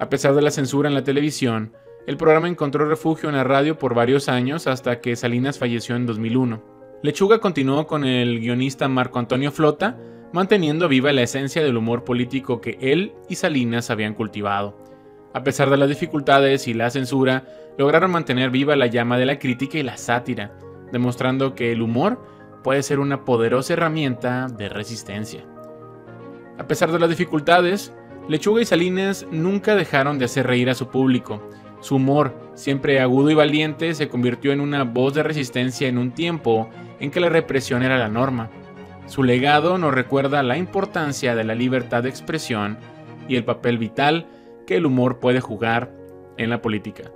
A pesar de la censura en la televisión, el programa encontró refugio en la radio por varios años hasta que Salinas falleció en 2001. Lechuga continuó con el guionista Marco Antonio Flota, manteniendo viva la esencia del humor político que él y Salinas habían cultivado. A pesar de las dificultades y la censura, lograron mantener viva la llama de la crítica y la sátira, demostrando que el humor puede ser una poderosa herramienta de resistencia. A pesar de las dificultades, Lechuga y Salinas nunca dejaron de hacer reír a su público, su humor, siempre agudo y valiente, se convirtió en una voz de resistencia en un tiempo en que la represión era la norma. Su legado nos recuerda la importancia de la libertad de expresión y el papel vital que el humor puede jugar en la política.